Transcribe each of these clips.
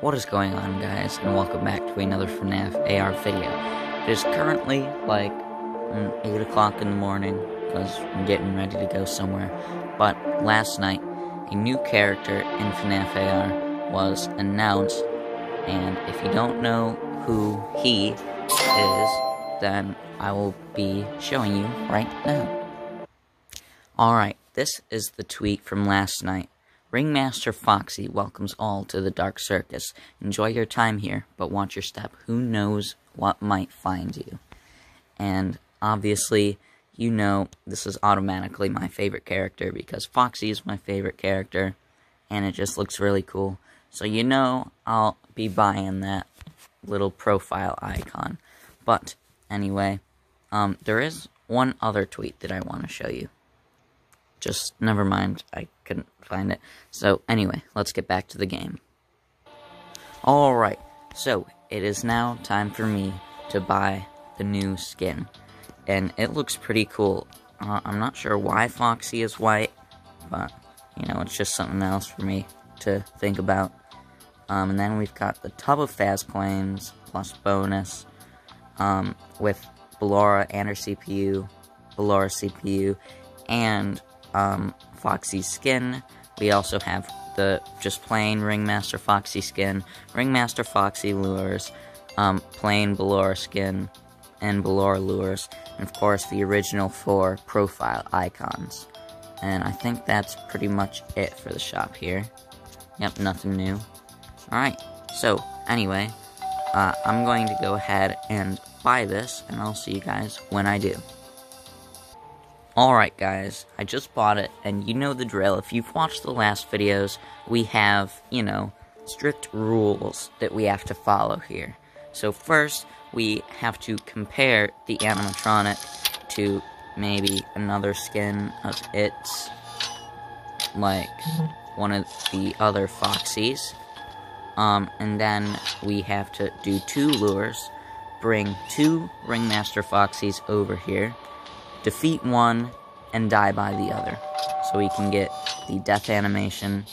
What is going on, guys, and welcome back to another FNAF AR video. It is currently like mm, 8 o'clock in the morning because I'm getting ready to go somewhere. But last night, a new character in FNAF AR was announced, and if you don't know who he is, then I will be showing you right now. Alright, this is the tweet from last night. Ringmaster Foxy welcomes all to the Dark Circus. Enjoy your time here, but watch your step. Who knows what might find you? And obviously, you know this is automatically my favorite character because Foxy is my favorite character, and it just looks really cool. So you know I'll be buying that little profile icon. But anyway, um, there is one other tweet that I want to show you. Just never mind, I couldn't find it. So anyway, let's get back to the game. Alright, so it is now time for me to buy the new skin. And it looks pretty cool. Uh, I'm not sure why Foxy is white, but, you know, it's just something else for me to think about. Um, and then we've got the tub of Faz-Coins plus bonus um, with Ballora and her CPU, Ballora CPU, and um, Foxy skin. We also have the just plain Ringmaster Foxy skin, Ringmaster Foxy lures, um, plain Ballora skin, and Ballora lures, and of course the original four profile icons. And I think that's pretty much it for the shop here. Yep, nothing new. Alright, so anyway, uh, I'm going to go ahead and buy this, and I'll see you guys when I do. Alright guys, I just bought it, and you know the drill. If you've watched the last videos, we have, you know, strict rules that we have to follow here. So first, we have to compare the animatronic to maybe another skin of its, like, one of the other Foxies. Um, and then we have to do two lures, bring two Ringmaster Foxies over here, defeat one, and die by the other. So we can get the death animation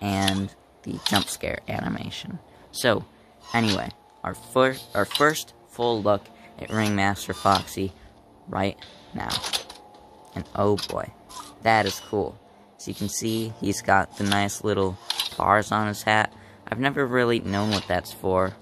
and the jump scare animation. So, anyway, our first, our first full look at Ringmaster Foxy right now. And oh boy, that is cool. As you can see, he's got the nice little bars on his hat. I've never really known what that's for,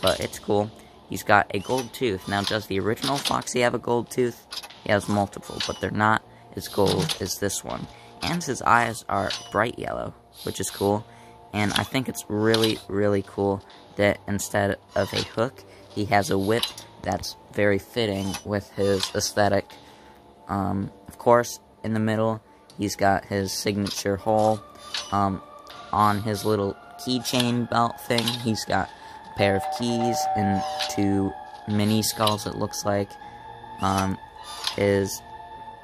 but it's cool. He's got a gold tooth. Now, does the original Foxy have a gold tooth? He has multiple, but they're not as gold as this one. And his eyes are bright yellow, which is cool. And I think it's really, really cool that instead of a hook, he has a whip that's very fitting with his aesthetic. Um, of course, in the middle, he's got his signature hole. Um, on his little keychain belt thing, he's got a pair of keys and two mini skulls, it looks like. Um, his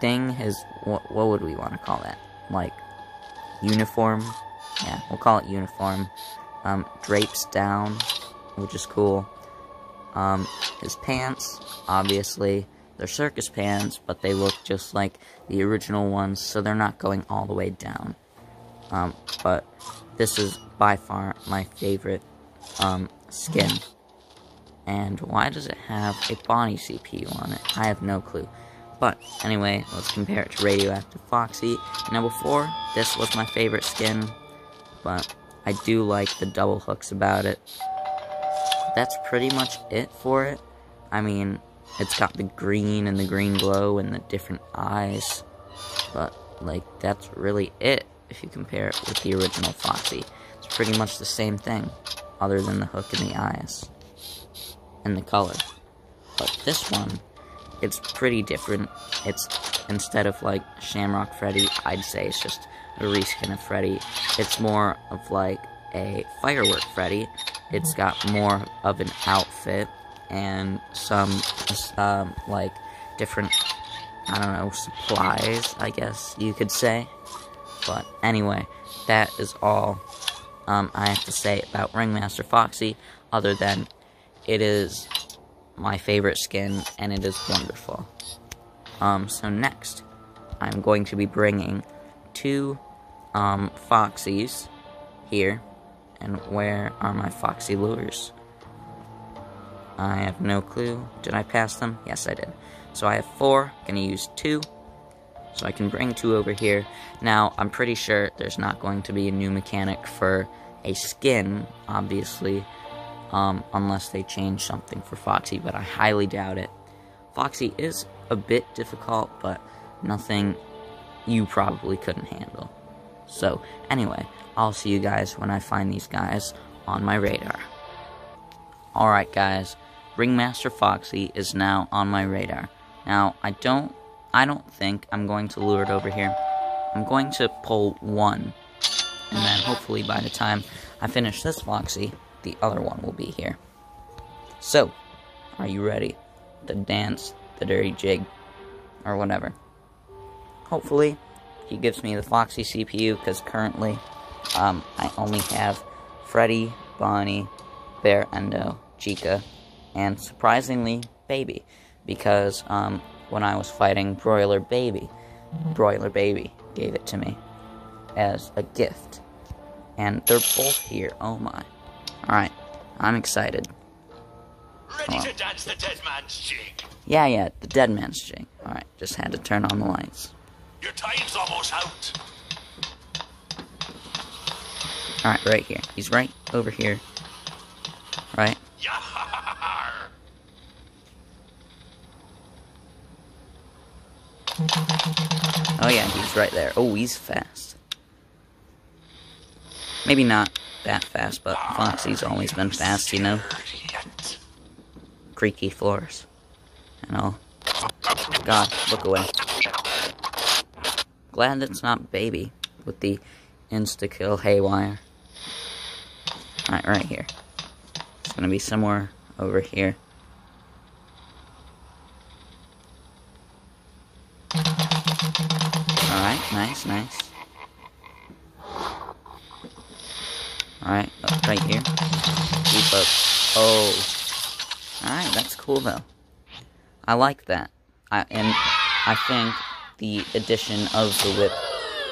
thing, his, what, what would we want to call that? Like, uniform? Yeah, we'll call it uniform. Um, drapes down, which is cool. Um, his pants, obviously, they're circus pants, but they look just like the original ones, so they're not going all the way down. Um, but this is by far my favorite, um, skin. And why does it have a Bonnie CPU on it? I have no clue. But anyway, let's compare it to Radioactive Foxy. Now before, this was my favorite skin, but I do like the double hooks about it. That's pretty much it for it. I mean, it's got the green and the green glow and the different eyes, but like that's really it if you compare it with the original Foxy. It's pretty much the same thing, other than the hook and the eyes, and the color. But this one it's pretty different. It's, instead of like Shamrock Freddy, I'd say it's just a reskin of Freddy. It's more of like a firework Freddy. It's got more of an outfit and some, um, like, different, I don't know, supplies, I guess you could say. But anyway, that is all um, I have to say about Ringmaster Foxy, other than it is my favorite skin, and it is wonderful. Um, so next, I'm going to be bringing two um, Foxies here. And where are my Foxy lures? I have no clue. Did I pass them? Yes, I did. So I have four. Gonna use two. So I can bring two over here. Now, I'm pretty sure there's not going to be a new mechanic for a skin, obviously, um, unless they change something for Foxy, but I highly doubt it. Foxy is a bit difficult, but nothing you probably couldn't handle. So, anyway, I'll see you guys when I find these guys on my radar. Alright guys, Ringmaster Foxy is now on my radar. Now, I don't, I don't think I'm going to lure it over here. I'm going to pull one, and then hopefully by the time I finish this Foxy, the other one will be here. So, are you ready? The dance, the dirty jig, or whatever. Hopefully, he gives me the Foxy CPU, because currently, um, I only have Freddy, Bonnie, Bare Endo, Chica, and surprisingly, Baby. Because, um, when I was fighting Broiler Baby, Broiler Baby gave it to me as a gift. And they're both here. Oh my. Alright, I'm excited. Ready to dance the dead man's jig. Yeah, yeah, the dead man's jig. Alright, just had to turn on the lights. Your time's almost out. Alright, right here. He's right over here. Right? Yar! Oh yeah, he's right there. Oh, he's fast. Maybe not that fast, but Foxy's always been fast, you know? Creaky floors. And all. God, look away. Glad that's not Baby with the insta-kill haywire. Alright, right here. It's gonna be somewhere over here. Alright, nice, nice. Alright, right here. Keep up. Oh. Alright, that's cool though. I like that. I, and I think the addition of the whip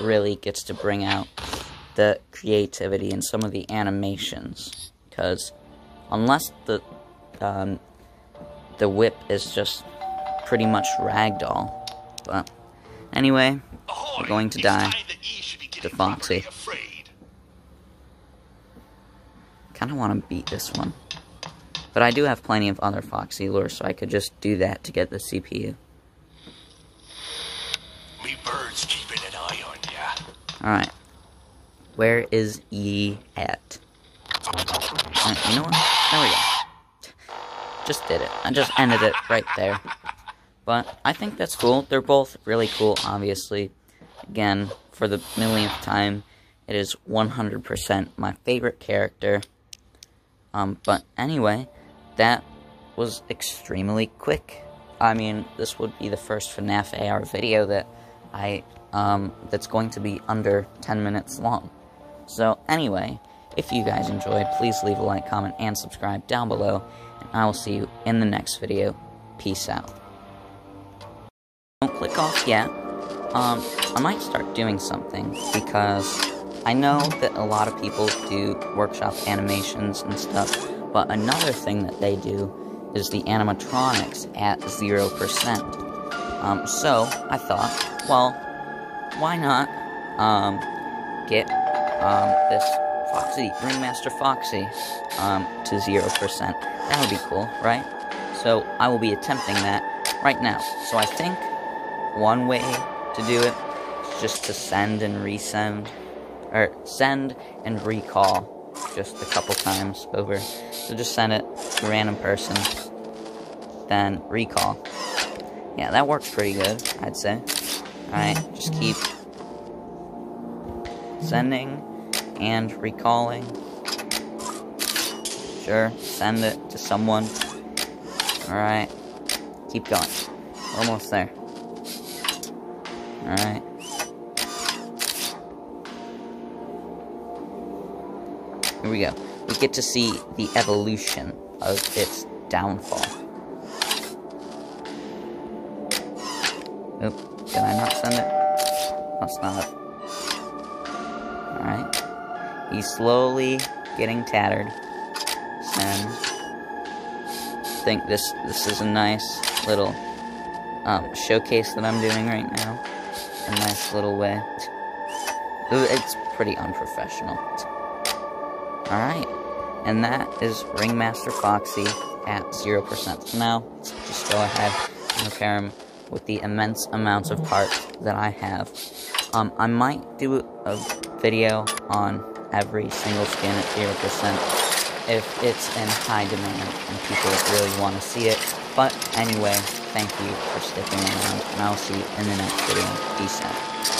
really gets to bring out the creativity in some of the animations. Because unless the um, the whip is just pretty much ragdoll. But anyway! We're going to die to Foxy. Kind of want to beat this one. But I do have plenty of other Foxy lures, so I could just do that to get the CPU. Me birds keeping an eye on ya. Alright. Where is ye at? Alright, you know what? There we go. Just did it. I just ended it right there. But I think that's cool. They're both really cool, obviously. Again, for the millionth time, it is 100% my favorite character. Um, but anyway, that was extremely quick. I mean, this would be the first FNAF AR video that I, um, that's going to be under 10 minutes long. So, anyway, if you guys enjoyed, please leave a like, comment, and subscribe down below, and I will see you in the next video. Peace out. Don't click off yet. Um, I might start doing something, because I know that a lot of people do workshop animations and stuff, but another thing that they do is the animatronics at 0%. Um, so, I thought, well, why not, um, get, um, this Foxy, Ringmaster Foxy, um, to 0%. That would be cool, right? So, I will be attempting that right now. So, I think one way to do it is just to send and resend, or send and recall just a couple times over. So, just send it to a random person, then recall. Yeah, that works pretty good, I'd say. Alright, just keep sending and recalling. Sure, send it to someone. Alright, keep going. Almost there. Alright. Here we go. We get to see the evolution of its downfall. Oop, did I not send it? it's not. It. Alright. He's slowly getting tattered. And I think this this is a nice little um, showcase that I'm doing right now. A nice little way. It's pretty unprofessional. Alright. And that is Ringmaster Foxy at 0%. So now, just go ahead and repair him with the immense amounts of parts that I have. Um, I might do a video on every single skin at 0% if it's in high demand and people really want to see it. But anyway, thank you for sticking around, and I'll see you in the next video. Peace out.